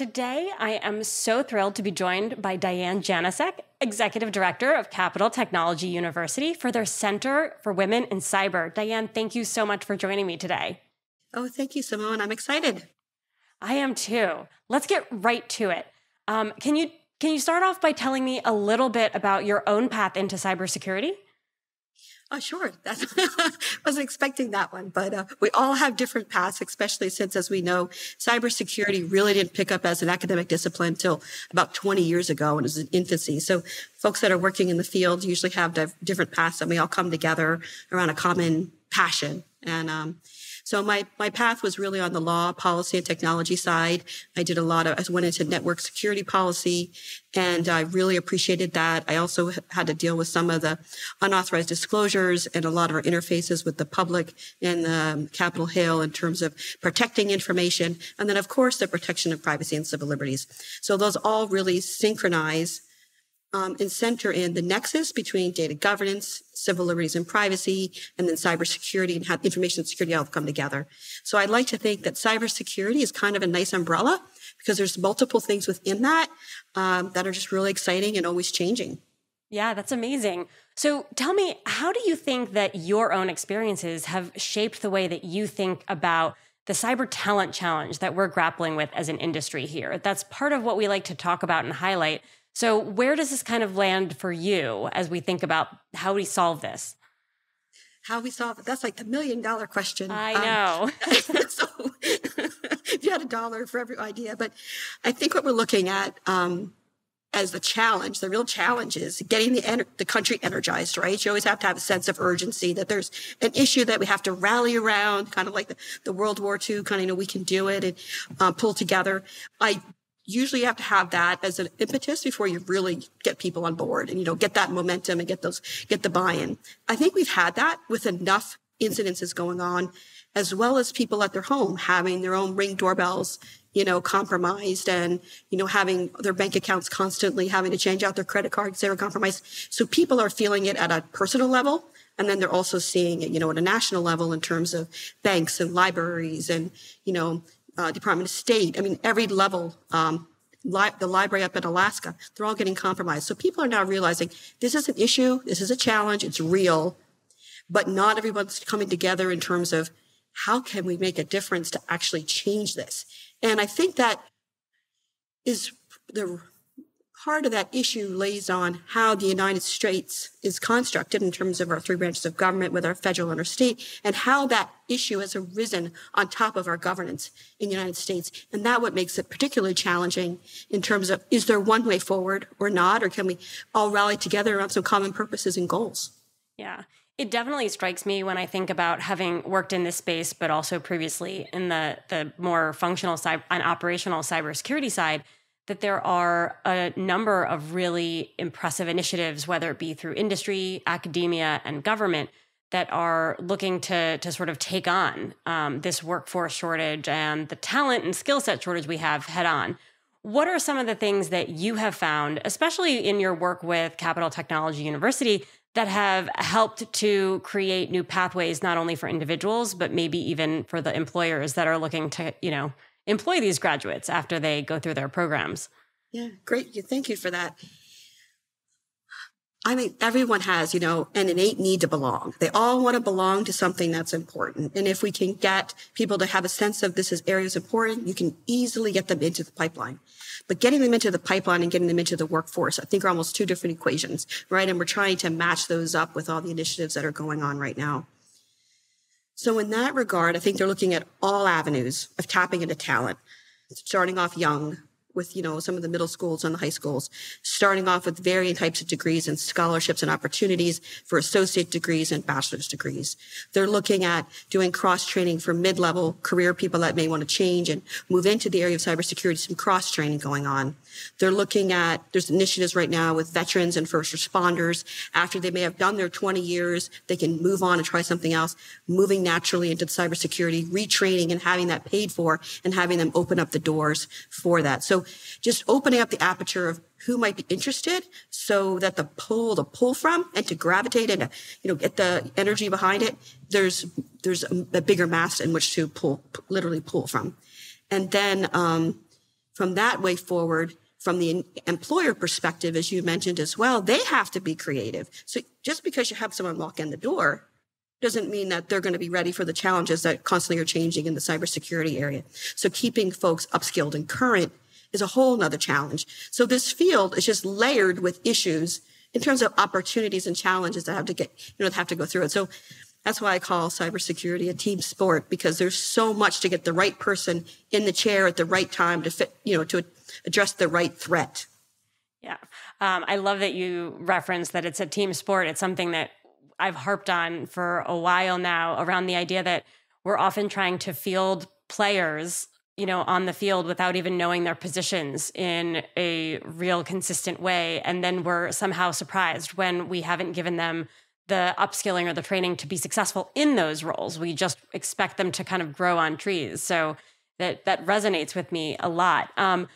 Today, I am so thrilled to be joined by Diane Janosek, Executive Director of Capital Technology University for their Center for Women in Cyber. Diane, thank you so much for joining me today. Oh, thank you, Simone. I'm excited. I am too. Let's get right to it. Um, can you can you start off by telling me a little bit about your own path into cybersecurity? Oh, sure. That's, wasn't expecting that one, but uh, we all have different paths, especially since, as we know, cybersecurity really didn't pick up as an academic discipline until about 20 years ago and it was in infancy. So folks that are working in the field usually have different paths and we all come together around a common passion. And, um, so my, my path was really on the law, policy, and technology side. I did a lot of, I went into network security policy and I really appreciated that. I also had to deal with some of the unauthorized disclosures and a lot of our interfaces with the public and um, Capitol Hill in terms of protecting information. And then, of course, the protection of privacy and civil liberties. So those all really synchronize um, and center in the nexus between data governance, civil liberties and privacy, and then cybersecurity and how information security all come together. So I'd like to think that cybersecurity is kind of a nice umbrella because there's multiple things within that um, that are just really exciting and always changing. Yeah, that's amazing. So tell me, how do you think that your own experiences have shaped the way that you think about the cyber talent challenge that we're grappling with as an industry here? That's part of what we like to talk about and highlight so, where does this kind of land for you as we think about how we solve this? How we solve it? That's like the million dollar question. I um, know. Um, so, if you had a dollar for every idea, but I think what we're looking at um, as the challenge, the real challenge is getting the, the country energized, right? You always have to have a sense of urgency that there's an issue that we have to rally around, kind of like the, the World War II, kind of, you know, we can do it and uh, pull together. I usually you have to have that as an impetus before you really get people on board and, you know, get that momentum and get those, get the buy-in. I think we've had that with enough incidences going on, as well as people at their home having their own ring doorbells, you know, compromised and, you know, having their bank accounts constantly having to change out their credit cards, they were compromised. So people are feeling it at a personal level. And then they're also seeing it, you know, at a national level in terms of banks and libraries and, you know, uh, Department of State. I mean, every level, um, li- the library up in Alaska, they're all getting compromised. So people are now realizing this is an issue, this is a challenge, it's real, but not everyone's coming together in terms of how can we make a difference to actually change this. And I think that is the part of that issue lays on how the United States is constructed in terms of our three branches of government with our federal and our state and how that issue has arisen on top of our governance in the United States. And that what makes it particularly challenging in terms of is there one way forward or not, or can we all rally together around some common purposes and goals? Yeah. It definitely strikes me when I think about having worked in this space, but also previously in the the more functional side and operational cybersecurity side, that there are a number of really impressive initiatives, whether it be through industry, academia, and government, that are looking to to sort of take on um, this workforce shortage and the talent and skill set shortage we have head on. What are some of the things that you have found, especially in your work with Capital Technology University, that have helped to create new pathways not only for individuals but maybe even for the employers that are looking to, you know, employ these graduates after they go through their programs. Yeah, great. Thank you for that. I mean, everyone has, you know, an innate need to belong. They all want to belong to something that's important. And if we can get people to have a sense of this is areas important, you can easily get them into the pipeline. But getting them into the pipeline and getting them into the workforce, I think are almost two different equations, right? And we're trying to match those up with all the initiatives that are going on right now. So in that regard, I think they're looking at all avenues of tapping into talent, starting off young, with, you know, some of the middle schools and the high schools, starting off with varying types of degrees and scholarships and opportunities for associate degrees and bachelor's degrees. They're looking at doing cross training for mid-level career people that may want to change and move into the area of cybersecurity, some cross training going on. They're looking at, there's initiatives right now with veterans and first responders. After they may have done their 20 years, they can move on and try something else, moving naturally into cybersecurity, retraining and having that paid for and having them open up the doors for that. So just opening up the aperture of who might be interested so that the pull to pull from and to gravitate and to, you know, get the energy behind it, there's, there's a, bigger mass in which to pull, literally pull from. And then, um, from that way forward, from the employer perspective, as you mentioned as well, they have to be creative. So just because you have someone walk in the door doesn't mean that they're going to be ready for the challenges that constantly are changing in the cybersecurity area. So keeping folks upskilled and current is a whole nother challenge. So this field is just layered with issues in terms of opportunities and challenges that have to get, you know, have to go through it. So that's why I call cybersecurity a team sport because there's so much to get the right person in the chair at the right time to fit, you know, to address the right threat. Yeah. Um, I love that you reference that it's a team sport. It's something that I've harped on for a while now around the idea that we're often trying to field players you know on the field without even knowing their positions in a real consistent way. And then we're somehow surprised when we haven't given them the upskilling or the training to be successful in those roles. We just expect them to kind of grow on trees. So that that resonates with me a lot. Um,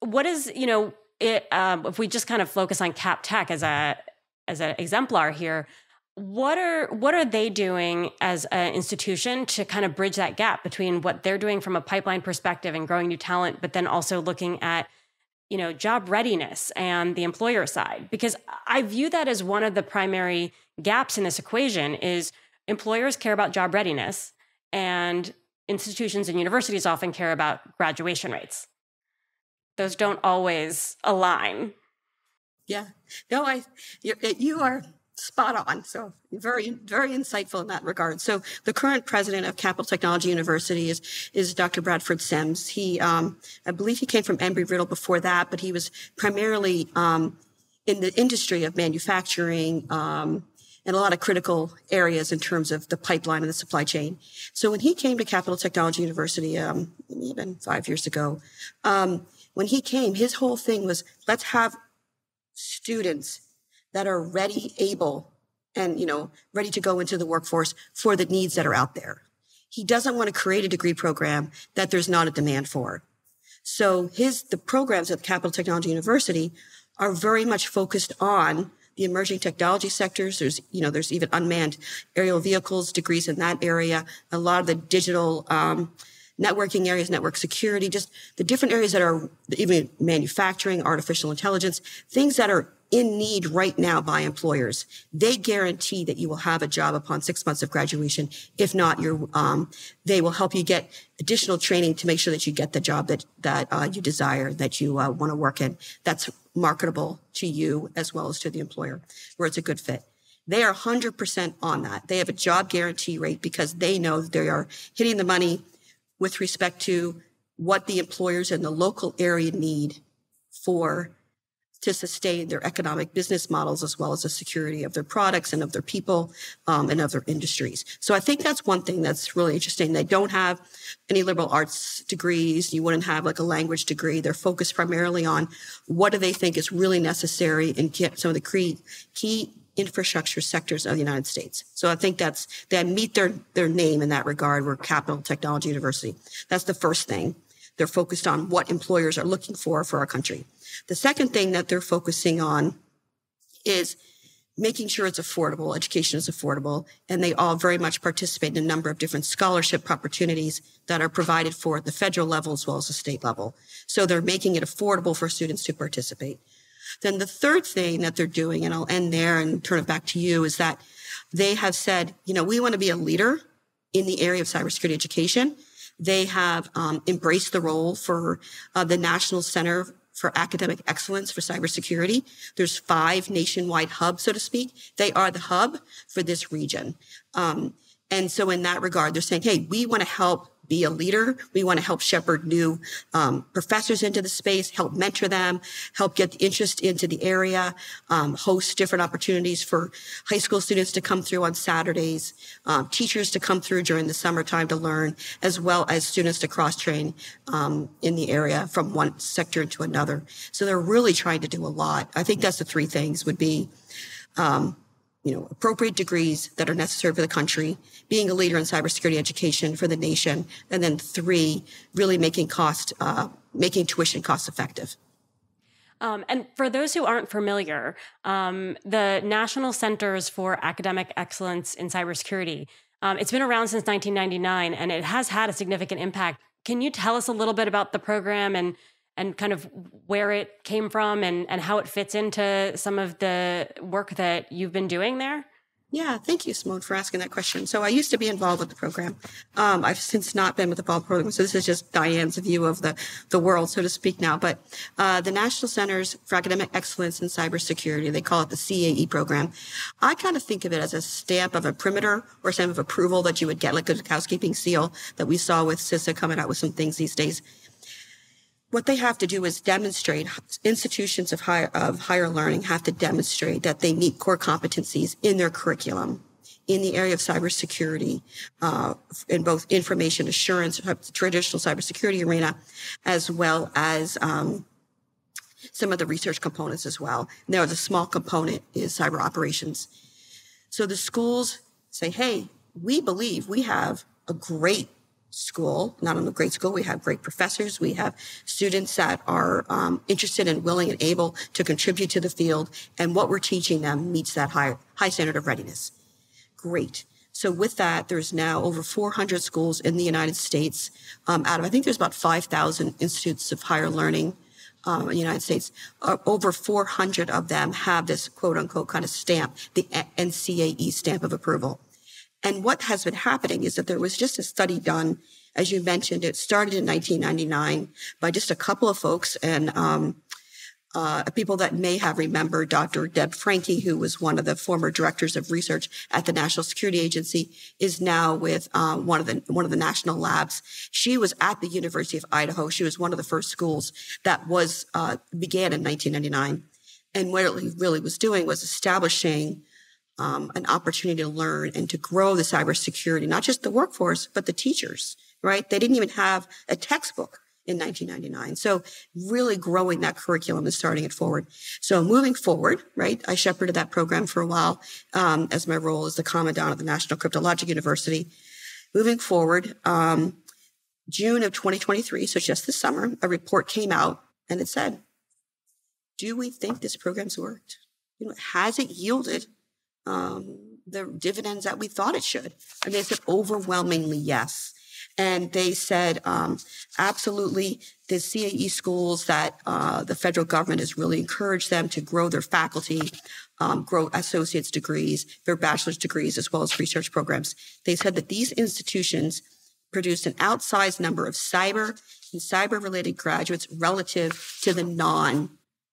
what is you know it, um, if we just kind of focus on cap tech as a as an exemplar here what are what are they doing as an institution to kind of bridge that gap between what they're doing from a pipeline perspective and growing new talent but then also looking at you know job readiness and the employer side? Because i view that as one of the primary gaps in this equation is employers care about job readiness and institutions and universities often care about graduation rates. Those don't always align. Yeah. No i you are spot on. So very, very insightful in that regard. So the current president of Capital Technology University is, is Dr. Bradford Sims. He, um, I believe he came from Embry-Riddle before that, but he was primarily, um, in the industry of manufacturing, um, and a lot of critical areas in terms of the pipeline and the supply chain. So when he came to Capital Technology University, um, even five years ago, um, when he came, his whole thing was let's have students that are ready, able, and, you know, ready to go into the workforce for the needs that are out there. He doesn't want to create a degree program that there's not a demand for. So his, the programs at Capital Technology University are very much focused on the emerging technology sectors. There's, you know, there's even unmanned aerial vehicles degrees in that area. A lot of the digital, um, networking areas, network security, just the different areas that are even manufacturing, artificial intelligence, things that are in need right now by employers. They guarantee that you will have a job upon six months of graduation. If not, you um, they will help you get additional training to make sure that you get the job that that uh, you desire, that you uh, want to work in. That's marketable to you as well as to the employer, where it's a good fit. They are 100% on that. They have a job guarantee rate because they know they are hitting the money with respect to what the employers in the local area need for to sustain their economic business models as well as the security of their products and of their people um, and of their industries. So I think that's one thing that's really interesting. They don't have any liberal arts degrees. You wouldn't have like a language degree. They're focused primarily on what do they think is really necessary and get some of the key, key infrastructure sectors of the United States. So I think that's, they meet their, their name in that regard. We're Capital Technology University. That's the first thing. They're focused on what employers are looking for for our country. The second thing that they're focusing on is making sure it's affordable. Education is affordable. And they all very much participate in a number of different scholarship opportunities that are provided for at the federal level as well as the state level. So they're making it affordable for students to participate. Then the third thing that they're doing, and I'll end there and turn it back to you, is that they have said, you know, we want to be a leader in the area of cybersecurity education. They have um, embraced the role for uh, the National Center for Academic Excellence for Cybersecurity. There's five nationwide hubs, so to speak. They are the hub for this region. Um, and so in that regard, they're saying, hey, we want to help be a leader. We want to help shepherd new um, professors into the space, help mentor them, help get the interest into the area, um, host different opportunities for high school students to come through on Saturdays, um, teachers to come through during the summertime to learn, as well as students to cross train um, in the area from one sector to another. So they're really trying to do a lot. I think that's the three things would be um, you know, appropriate degrees that are necessary for the country, being a leader in cybersecurity education for the nation, and then three, really making cost, uh, making tuition cost effective. Um, and for those who aren't familiar, um, the National Centers for Academic Excellence in Cybersecurity, um, it's been around since 1999 and it has had a significant impact. Can you tell us a little bit about the program and and kind of where it came from and, and how it fits into some of the work that you've been doing there? Yeah, thank you, Simone, for asking that question. So I used to be involved with the program. Um, I've since not been with the Ball program, so this is just Diane's view of the, the world, so to speak now. But uh, the National Centers for Academic Excellence in Cybersecurity, they call it the CAE program. I kind of think of it as a stamp of a perimeter or stamp of approval that you would get, like a housekeeping seal that we saw with CISA coming out with some things these days what they have to do is demonstrate institutions of higher, of higher learning have to demonstrate that they meet core competencies in their curriculum in the area of cybersecurity, uh, in both information assurance, traditional cybersecurity arena, as well as um, some of the research components as well. Now, the small component is cyber operations. So the schools say, "Hey, we believe we have a great school, not only great school, we have great professors. We have students that are um, interested and willing and able to contribute to the field. And what we're teaching them meets that high, high standard of readiness. Great. So with that, there's now over 400 schools in the United States. Um, out of, I think there's about 5,000 institutes of higher learning um, in the United States. Uh, over 400 of them have this quote unquote kind of stamp, the NCAE stamp of approval. And what has been happening is that there was just a study done, as you mentioned, it started in 1999 by just a couple of folks and um, uh, people that may have remembered Dr. Deb Frincke, who was one of the former directors of research at the National Security Agency, is now with uh, one of the one of the national labs. She was at the University of Idaho. She was one of the first schools that was uh, began in 1999, and what it really was doing was establishing um, an opportunity to learn and to grow the cybersecurity, not just the workforce, but the teachers, right? They didn't even have a textbook in 1999. So really growing that curriculum and starting it forward. So moving forward, right? I shepherded that program for a while um, as my role as the commandant of the National Cryptologic University. Moving forward, um, June of 2023, so just this summer, a report came out and it said, "Do we think this program's worked? You know, has it yielded um, the dividends that we thought it should? And they said overwhelmingly yes. And they said, um, absolutely, the CAE schools that uh, the federal government has really encouraged them to grow their faculty, um, grow associate's degrees, their bachelor's degrees, as well as research programs. They said that these institutions produced an outsized number of cyber and cyber related graduates relative to the non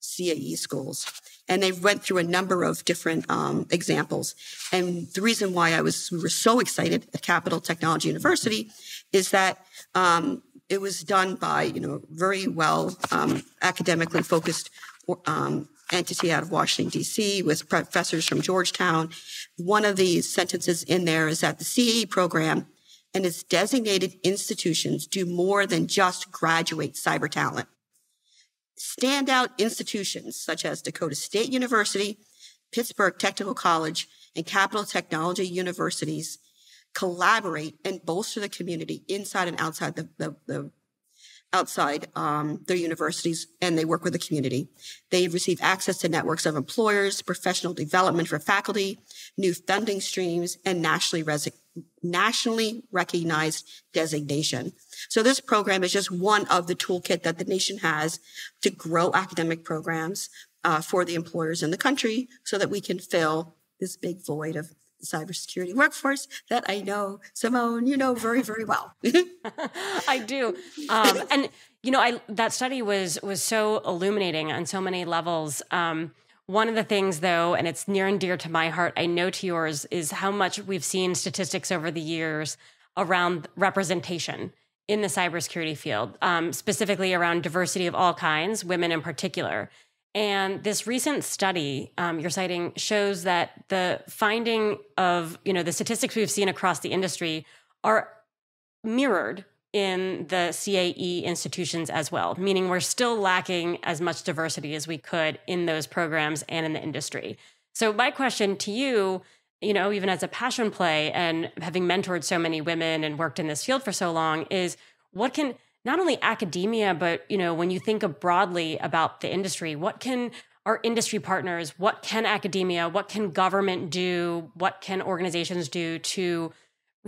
CAE schools and they went through a number of different um, examples. And the reason why I was we were so excited at Capital Technology University is that um, it was done by you know very well um, academically focused um, entity out of Washington D.C. with professors from Georgetown. One of the sentences in there is that the CAE program and its designated institutions do more than just graduate cyber talent standout institutions such as Dakota State University, Pittsburgh Technical College, and Capital Technology Universities collaborate and bolster the community inside and outside the, the, the outside um, their universities and they work with the community. They receive access to networks of employers, professional development for faculty, new funding streams, and nationally, nationally recognized designation. So this program is just one of the toolkit that the nation has to grow academic programs uh, for the employers in the country so that we can fill this big void of cybersecurity workforce that I know, Simone, you know very, very well. I do. Um, and you know, I that study was was so illuminating on so many levels. Um, one of the things, though, and it's near and dear to my heart, I know to yours, is how much we've seen statistics over the years around representation in the cybersecurity field, um, specifically around diversity of all kinds, women in particular. And this recent study um, you're citing shows that the finding of, you know, the statistics we've seen across the industry are mirrored in the CAE institutions as well, meaning we're still lacking as much diversity as we could in those programs and in the industry. So my question to you, you know, even as a passion play and having mentored so many women and worked in this field for so long is what can not only academia, but you know, when you think of broadly about the industry, what can our industry partners, what can academia, what can government do, what can organizations do to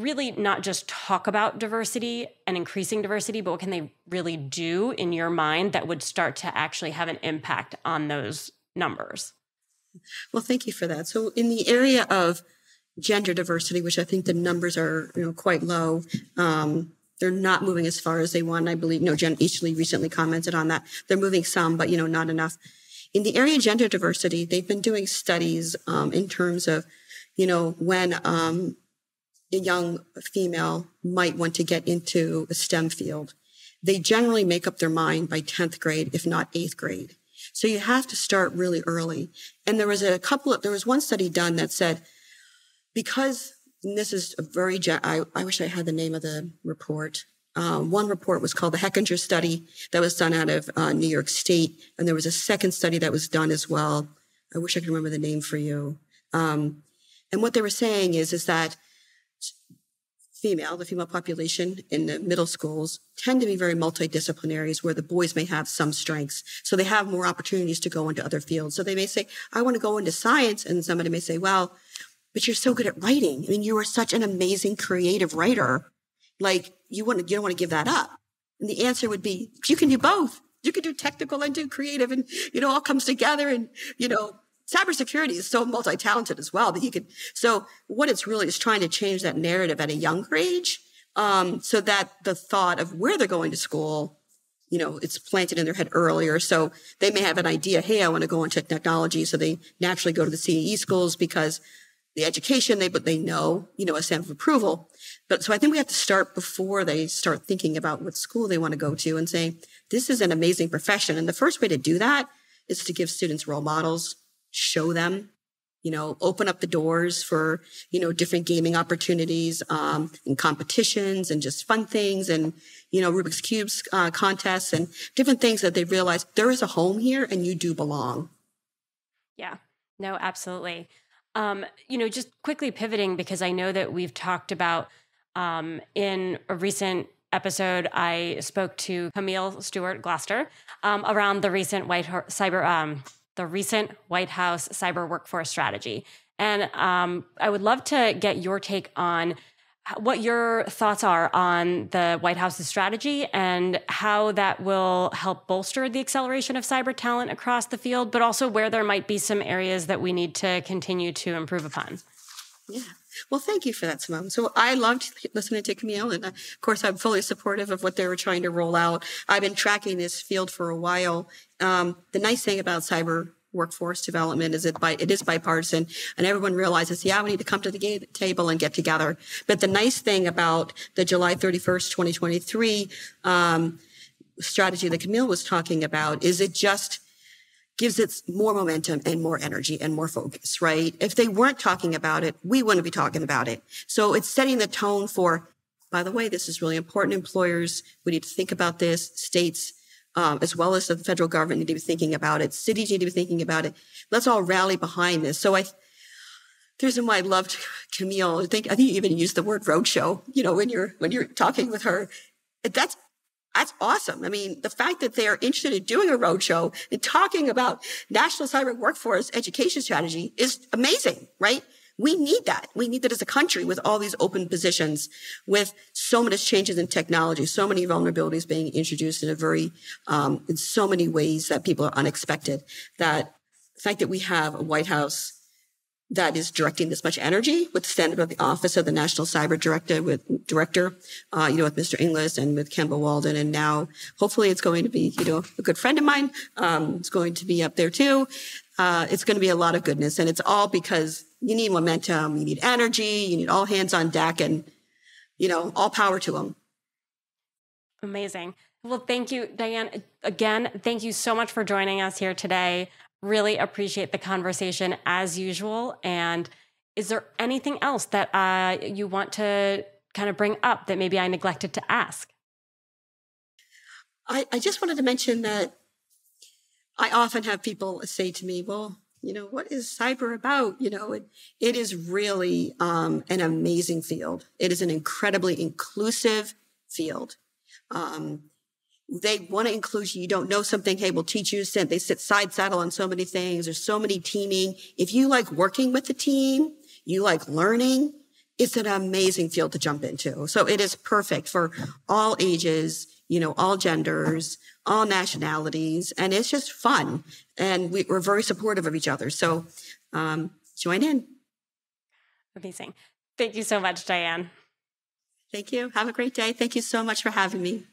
really not just talk about diversity and increasing diversity, but what can they really do in your mind that would start to actually have an impact on those numbers? Well, thank you for that. So, in the area of gender diversity, which I think the numbers are you know quite low, um, they're not moving as far as they want. I believe, you know, Jen Easterly recently commented on that. They're moving some, but you know, not enough. In the area of gender diversity, they've been doing studies um, in terms of, you know, when um, a young female might want to get into a STEM field. They generally make up their mind by 10th grade, if not eighth grade. So you have to start really early. And there was a couple of, there was one study done that said, because this is a very, I, I wish I had the name of the report. Um, one report was called the Hechinger study that was done out of uh, New York State. And there was a second study that was done as well. I wish I could remember the name for you. Um, and what they were saying is, is that female, the female population in the middle schools tend to be very multidisciplinaries where the boys may have some strengths. So they have more opportunities to go into other fields. So they may say, I want to go into science. And somebody may say, well, but you're so good at writing. I mean, you are such an amazing creative writer. Like you want to, you don't want to give that up. And the answer would be, you can do both. You can do technical and do creative and, you know, all comes together and, you know, cybersecurity is so multi-talented as well that you could. So what it's really is trying to change that narrative at a younger age, um, so that the thought of where they're going to school, you know, it's planted in their head earlier. So they may have an idea, hey, I want to go into technology, so they naturally go to the CAE schools because the education they but they know, you know, a stamp of approval. But so I think we have to start before they start thinking about what school they want to go to and say, this is an amazing profession. And the first way to do that is to give students role models show them, you know, open up the doors for, you know, different gaming opportunities, um, and competitions and just fun things and, you know, Rubik's Cubes, uh, contests and different things that they realize there is a home here and you do belong. Yeah, no, absolutely. Um, you know, just quickly pivoting because I know that we've talked about um, in a recent episode, I spoke to Camille Stewart Gloster um, around the recent White Cyber um, the recent White House cyber workforce strategy. And um, I would love to get your take on what your thoughts are on the White House's strategy and how that will help bolster the acceleration of cyber talent across the field, but also where there might be some areas that we need to continue to improve upon. Yeah. Well, thank you for that, Simone. So I loved listening to Camille, and uh, of course, I'm fully supportive of what they were trying to roll out. I've been tracking this field for a while. Um, the nice thing about cyber workforce development is it by it is bipartisan and everyone realizes yeah we need to come to the table and get together but the nice thing about the july 31st 2023 um, strategy that camille was talking about is it just gives it more momentum and more energy and more focus, right? If they weren't talking about it, we wouldn't be talking about it. So it's setting the tone for, by the way, this is really important. Employers, we need to think about this. States, um, as well as the federal government need to be thinking about it. Cities need to be thinking about it. Let's all rally behind this. So I, the reason why I loved Camille, I think, I think you even used the word roadshow, you know, when you're, when you're talking with her. That's that's awesome. I mean, the fact that they are interested in doing a roadshow and talking about national cyber workforce education strategy is amazing, right? We need that. We need that as a country with all these open positions, with so many changes in technology, so many vulnerabilities being introduced in a very, um, in so many ways that people are unexpected. That the fact that we have a White House that is directing this much energy with the stand up of the office of the national cyber director with director uh, you know with mr inglis and with kemba walden. And now hopefully it's going to be you know a good friend of mine. Um, it's going to be up there too. Uh, it's going to be a lot of goodness. And it's all because you need momentum you need energy you need all hands on deck and you know all power to them amazing. Well thank you diane again thank you so much for joining us here today Really appreciate the conversation as usual. And is there anything else that uh, you want to kind of bring up that maybe I neglected to ask? I, I just wanted to mention that I often have people say to me, well, you know, what is cyber about? You know, it, it is really um, an amazing field. It is an incredibly inclusive field. Um, they want to include you. You don't know something. Hey, we'll teach you. They sit side saddle on so many things. There's so many teaming. If you like working with the team, you like learning it's an amazing field to jump into. So it is perfect for all ages, you know, all genders, all nationalities, and it's just fun. And we, are very supportive of each other. So um, join in. Amazing. Thank you so much, Diane. Thank you. Have a great day. Thank you so much for having me.